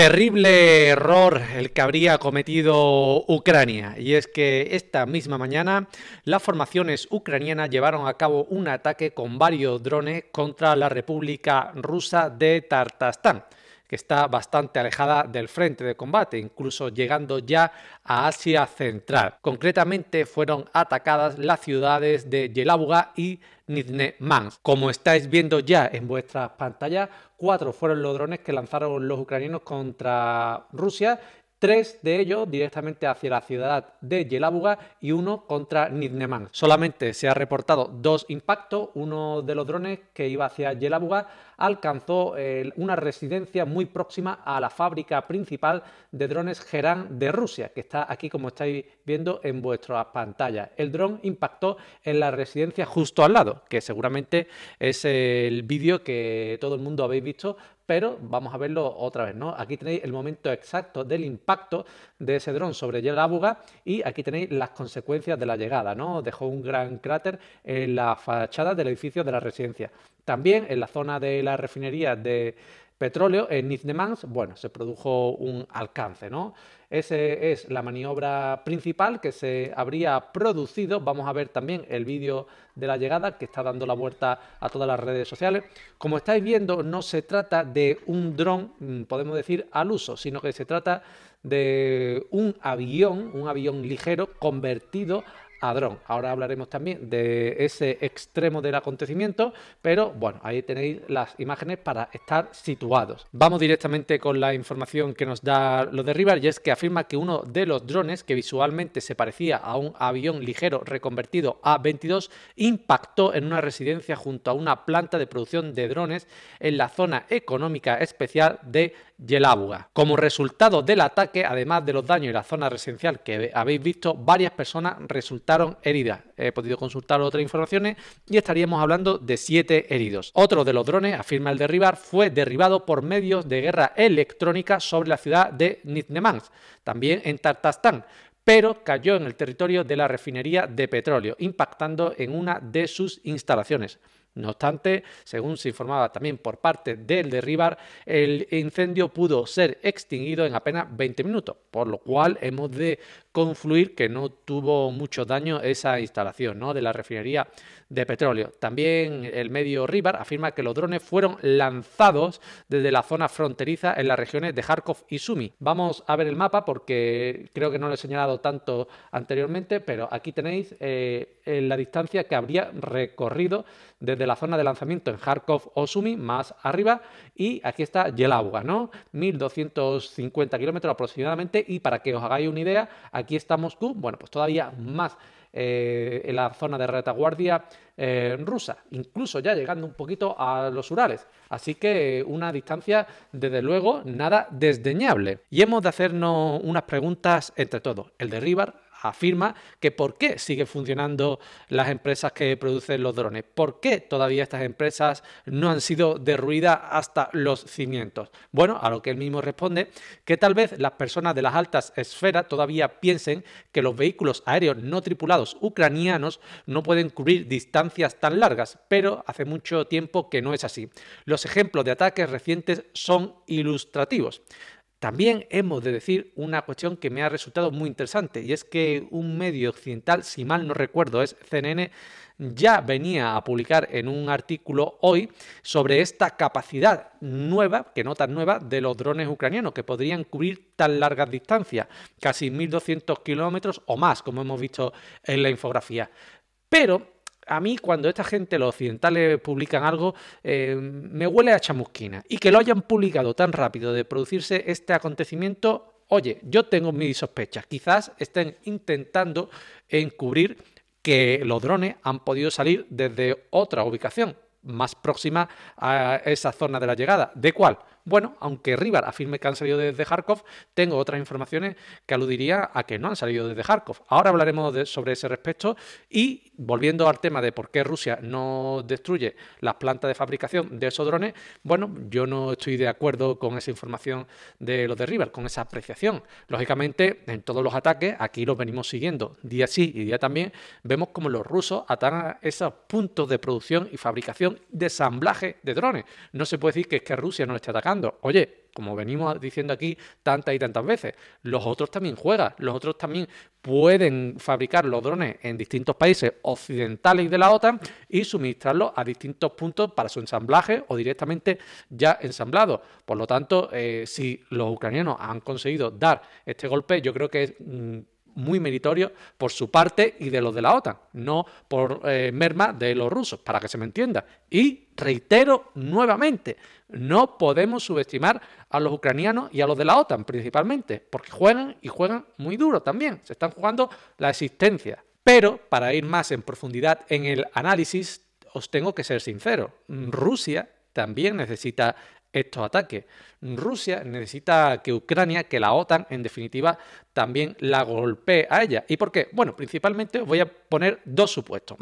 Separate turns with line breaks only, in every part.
Terrible error el que habría cometido Ucrania, y es que esta misma mañana las formaciones ucranianas llevaron a cabo un ataque con varios drones contra la República Rusa de Tartastán que está bastante alejada del frente de combate, incluso llegando ya a Asia Central. Concretamente fueron atacadas las ciudades de Yelabuga y Nizhnemansk. Como estáis viendo ya en vuestras pantallas, cuatro fueron los drones que lanzaron los ucranianos contra Rusia tres de ellos directamente hacia la ciudad de Yelabuga y uno contra Nizhneman. Solamente se ha reportado dos impactos, uno de los drones que iba hacia Yelabuga alcanzó eh, una residencia muy próxima a la fábrica principal de drones Geran de Rusia, que está aquí como estáis viendo en vuestras pantallas. El dron impactó en la residencia justo al lado, que seguramente es el vídeo que todo el mundo habéis visto pero vamos a verlo otra vez, ¿no? Aquí tenéis el momento exacto del impacto de ese dron sobre Yelabuga y aquí tenéis las consecuencias de la llegada, ¿no? Dejó un gran cráter en la fachada del edificio de la residencia. También en la zona de la refinería de petróleo en Nizhnemansk, bueno, se produjo un alcance, ¿no? Esa es la maniobra principal que se habría producido. Vamos a ver también el vídeo de la llegada que está dando la vuelta a todas las redes sociales. Como estáis viendo, no se trata de un dron, mm, podemos decir, al uso, sino que se trata de un avión, un avión ligero convertido a. Ahora hablaremos también de ese extremo del acontecimiento, pero bueno, ahí tenéis las imágenes para estar situados. Vamos directamente con la información que nos da lo de Rivar y es que afirma que uno de los drones que visualmente se parecía a un avión ligero reconvertido a 22 impactó en una residencia junto a una planta de producción de drones en la zona económica especial de Yelabuga. Como resultado del ataque, además de los daños en la zona residencial que habéis visto, varias personas resultaron heridas. He podido consultar otras informaciones y estaríamos hablando de siete heridos. Otro de los drones, afirma el derribar, fue derribado por medios de guerra electrónica sobre la ciudad de Nizhnemansk, también en Tartastán pero cayó en el territorio de la refinería de petróleo, impactando en una de sus instalaciones. No obstante, según se informaba también por parte del derribar, el incendio pudo ser extinguido en apenas 20 minutos, por lo cual hemos de confluir que no tuvo mucho daño esa instalación ¿no? de la refinería de petróleo. También el medio Rivar afirma que los drones fueron lanzados desde la zona fronteriza en las regiones de Kharkov y Sumi. Vamos a ver el mapa porque creo que no lo he señalado tanto anteriormente, pero aquí tenéis eh, la distancia que habría recorrido desde la zona de lanzamiento en Kharkov o Sumi, más arriba, y aquí está Yelabuga, ¿no? 1250 kilómetros aproximadamente, y para que os hagáis una idea, aquí está Moscú, bueno, pues todavía más eh, en la zona de retaguardia eh, rusa, incluso ya llegando un poquito a los Urales. Así que una distancia, desde luego, nada desdeñable. Y hemos de hacernos unas preguntas entre todos. El de afirma que por qué siguen funcionando las empresas que producen los drones, por qué todavía estas empresas no han sido derruidas hasta los cimientos. Bueno, a lo que él mismo responde que tal vez las personas de las altas esferas todavía piensen que los vehículos aéreos no tripulados ucranianos no pueden cubrir distancias tan largas, pero hace mucho tiempo que no es así. Los ejemplos de ataques recientes son ilustrativos. También hemos de decir una cuestión que me ha resultado muy interesante y es que un medio occidental, si mal no recuerdo, es CNN, ya venía a publicar en un artículo hoy sobre esta capacidad nueva, que no tan nueva, de los drones ucranianos, que podrían cubrir tan largas distancias, casi 1.200 kilómetros o más, como hemos visto en la infografía. Pero a mí cuando esta gente, los occidentales, publican algo, eh, me huele a chamusquina. Y que lo hayan publicado tan rápido de producirse este acontecimiento, oye, yo tengo mis sospechas. Quizás estén intentando encubrir que los drones han podido salir desde otra ubicación más próxima a esa zona de la llegada. ¿De cuál? Bueno, aunque Rivar afirme que han salido desde Kharkov, tengo otras informaciones que aludiría a que no han salido desde Kharkov. Ahora hablaremos sobre ese respecto y volviendo al tema de por qué Rusia no destruye las plantas de fabricación de esos drones, bueno, yo no estoy de acuerdo con esa información de los de Rivar, con esa apreciación. Lógicamente, en todos los ataques, aquí los venimos siguiendo día sí y día también, vemos como los rusos atacan esos puntos de producción y fabricación de ensamblaje de drones. No se puede decir que es que Rusia no esté atacando Oye, como venimos diciendo aquí tantas y tantas veces, los otros también juegan, los otros también pueden fabricar los drones en distintos países occidentales de la OTAN y suministrarlos a distintos puntos para su ensamblaje o directamente ya ensamblados. Por lo tanto, eh, si los ucranianos han conseguido dar este golpe, yo creo que es... Mm, muy meritorio por su parte y de los de la OTAN, no por eh, merma de los rusos, para que se me entienda. Y reitero nuevamente, no podemos subestimar a los ucranianos y a los de la OTAN principalmente, porque juegan y juegan muy duro también, se están jugando la existencia. Pero para ir más en profundidad en el análisis, os tengo que ser sincero, Rusia también necesita estos ataques. Rusia necesita que Ucrania, que la OTAN, en definitiva, también la golpee a ella. ¿Y por qué? Bueno, principalmente voy a poner dos supuestos.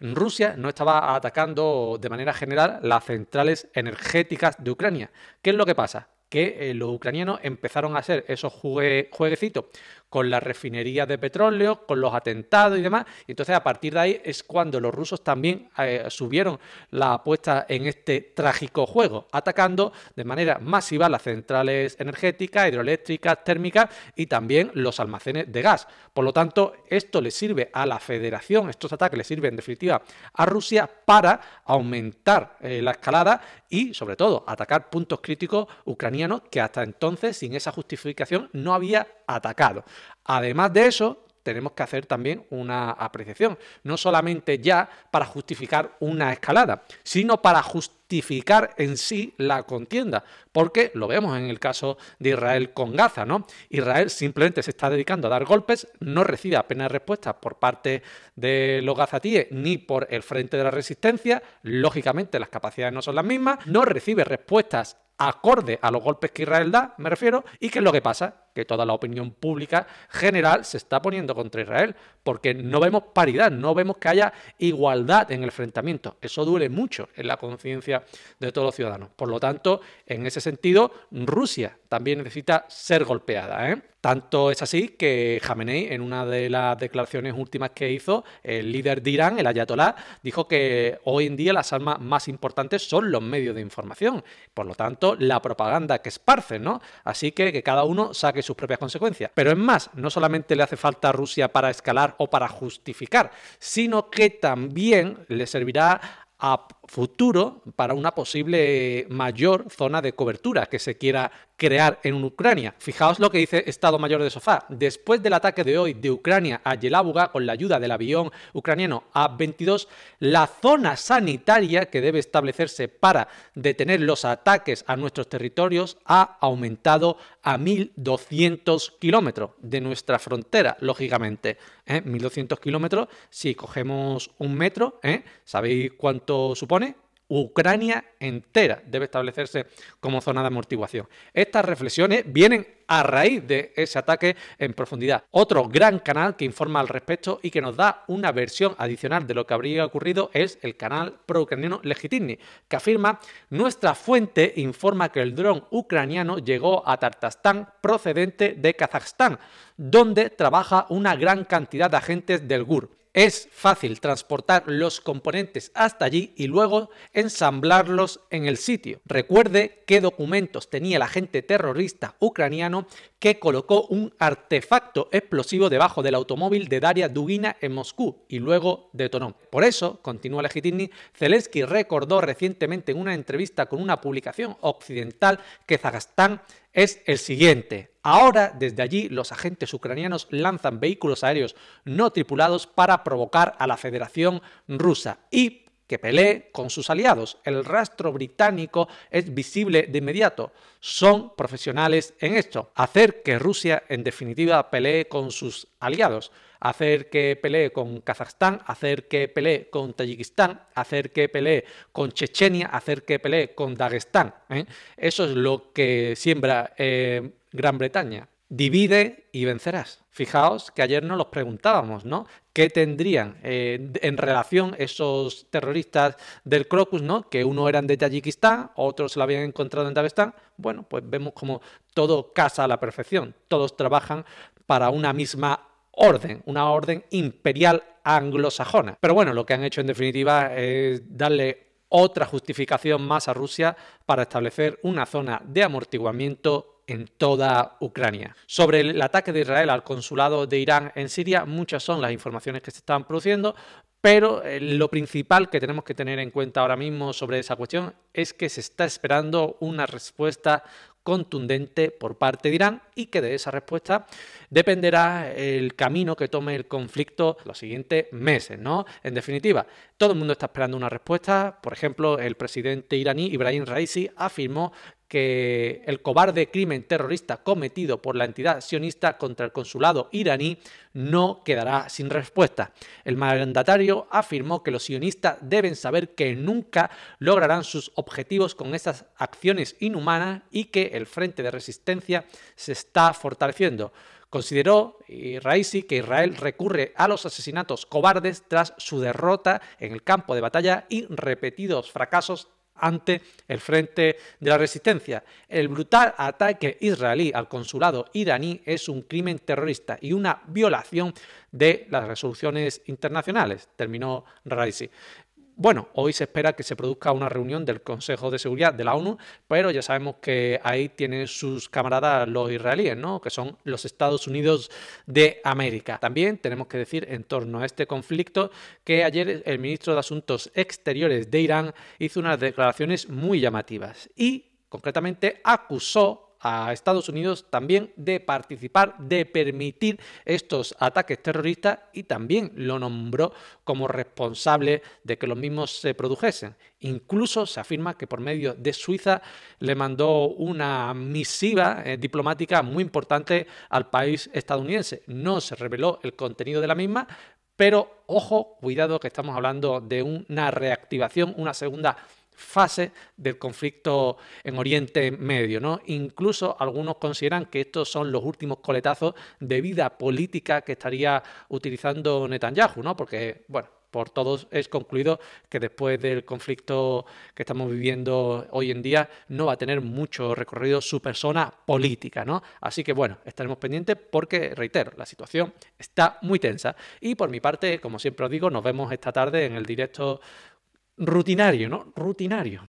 Rusia no estaba atacando de manera general las centrales energéticas de Ucrania. ¿Qué es lo que pasa? Que eh, los ucranianos empezaron a hacer esos jueguecitos con la refinería de petróleo, con los atentados y demás. Y entonces a partir de ahí es cuando los rusos también eh, subieron la apuesta en este trágico juego, atacando de manera masiva las centrales energéticas, hidroeléctricas, térmicas y también los almacenes de gas. Por lo tanto, esto le sirve a la federación, estos ataques le sirven en definitiva a Rusia para aumentar eh, la escalada y sobre todo atacar puntos críticos ucranianos que hasta entonces sin esa justificación no había atacado. Además de eso, tenemos que hacer también una apreciación, no solamente ya para justificar una escalada, sino para justificar en sí la contienda, porque lo vemos en el caso de Israel con Gaza, ¿no? Israel simplemente se está dedicando a dar golpes, no recibe apenas respuestas por parte de los gazatíes ni por el frente de la resistencia, lógicamente las capacidades no son las mismas, no recibe respuestas acorde a los golpes que Israel da, me refiero, y qué es lo que pasa, que toda la opinión pública general se está poniendo contra Israel, porque no vemos paridad, no vemos que haya igualdad en el enfrentamiento. Eso duele mucho en la conciencia de todos los ciudadanos. Por lo tanto, en ese sentido, Rusia también necesita ser golpeada. ¿eh? Tanto es así que Jamenei, en una de las declaraciones últimas que hizo, el líder de Irán, el ayatolá, dijo que hoy en día las armas más importantes son los medios de información. Por lo tanto, la propaganda que esparcen, ¿no? Así que que cada uno saque sus propias consecuencias. Pero es más, no solamente le hace falta a Rusia para escalar o para justificar, sino que también le servirá a futuro para una posible mayor zona de cobertura que se quiera crear en Ucrania. Fijaos lo que dice Estado Mayor de Sofá. Después del ataque de hoy de Ucrania a Yelabuga con la ayuda del avión ucraniano A-22, la zona sanitaria que debe establecerse para detener los ataques a nuestros territorios ha aumentado a 1.200 kilómetros de nuestra frontera, lógicamente. 1.200 ¿eh? kilómetros, si cogemos un metro, ¿eh? ¿sabéis cuánto supone? Ucrania entera debe establecerse como zona de amortiguación. Estas reflexiones vienen a raíz de ese ataque en profundidad. Otro gran canal que informa al respecto y que nos da una versión adicional de lo que habría ocurrido es el canal pro-ucraniano Legitimni, que afirma nuestra fuente informa que el dron ucraniano llegó a Tartastán procedente de Kazajstán, donde trabaja una gran cantidad de agentes del GUR. Es fácil transportar los componentes hasta allí y luego ensamblarlos en el sitio. Recuerde qué documentos tenía el agente terrorista ucraniano que colocó un artefacto explosivo debajo del automóvil de Daria Dugina en Moscú y luego detonó. Por eso, continúa Legitini, Zelensky recordó recientemente en una entrevista con una publicación occidental que Zagastán es el siguiente. Ahora, desde allí, los agentes ucranianos lanzan vehículos aéreos no tripulados para provocar a la Federación Rusa y que pelee con sus aliados. El rastro británico es visible de inmediato. Son profesionales en esto. Hacer que Rusia, en definitiva, pelee con sus aliados. Hacer que pelee con Kazajstán, hacer que pelee con Tayikistán, hacer que pelee con Chechenia, hacer que pelee con Dagestán. ¿eh? Eso es lo que siembra eh, Gran Bretaña. Divide y vencerás. Fijaos que ayer nos los preguntábamos, ¿no? ¿Qué tendrían eh, en relación esos terroristas del Crocus, ¿no? Que uno eran de Tayikistán, otros se lo habían encontrado en Dagestán. Bueno, pues vemos como todo casa a la perfección. Todos trabajan para una misma orden, una orden imperial anglosajona. Pero bueno, lo que han hecho en definitiva es darle otra justificación más a Rusia para establecer una zona de amortiguamiento en toda Ucrania. Sobre el ataque de Israel al consulado de Irán en Siria, muchas son las informaciones que se están produciendo, pero eh, lo principal que tenemos que tener en cuenta ahora mismo sobre esa cuestión es que se está esperando una respuesta contundente por parte de Irán y que de esa respuesta dependerá el camino que tome el conflicto los siguientes meses, ¿no? En definitiva, todo el mundo está esperando una respuesta. Por ejemplo, el presidente iraní Ibrahim Raisi afirmó que el cobarde crimen terrorista cometido por la entidad sionista contra el consulado iraní no quedará sin respuesta. El mandatario afirmó que los sionistas deben saber que nunca lograrán sus objetivos con estas acciones inhumanas y que el frente de resistencia se está fortaleciendo. Consideró Raisi que Israel recurre a los asesinatos cobardes tras su derrota en el campo de batalla y repetidos fracasos ante el frente de la resistencia. El brutal ataque israelí al consulado iraní es un crimen terrorista y una violación de las resoluciones internacionales, terminó Raisi. Bueno, hoy se espera que se produzca una reunión del Consejo de Seguridad de la ONU, pero ya sabemos que ahí tienen sus camaradas los israelíes, ¿no? Que son los Estados Unidos de América. También tenemos que decir en torno a este conflicto que ayer el ministro de Asuntos Exteriores de Irán hizo unas declaraciones muy llamativas y concretamente acusó a Estados Unidos también de participar, de permitir estos ataques terroristas y también lo nombró como responsable de que los mismos se produjesen. Incluso se afirma que por medio de Suiza le mandó una misiva eh, diplomática muy importante al país estadounidense. No se reveló el contenido de la misma, pero ojo, cuidado que estamos hablando de una reactivación, una segunda fase del conflicto en Oriente Medio. ¿no? Incluso algunos consideran que estos son los últimos coletazos de vida política que estaría utilizando Netanyahu, ¿no? porque, bueno, por todos es concluido que después del conflicto que estamos viviendo hoy en día no va a tener mucho recorrido su persona política, ¿no? Así que bueno, estaremos pendientes porque, reitero, la situación está muy tensa. Y por mi parte, como siempre os digo, nos vemos esta tarde en el directo rutinario, ¿no? Rutinario.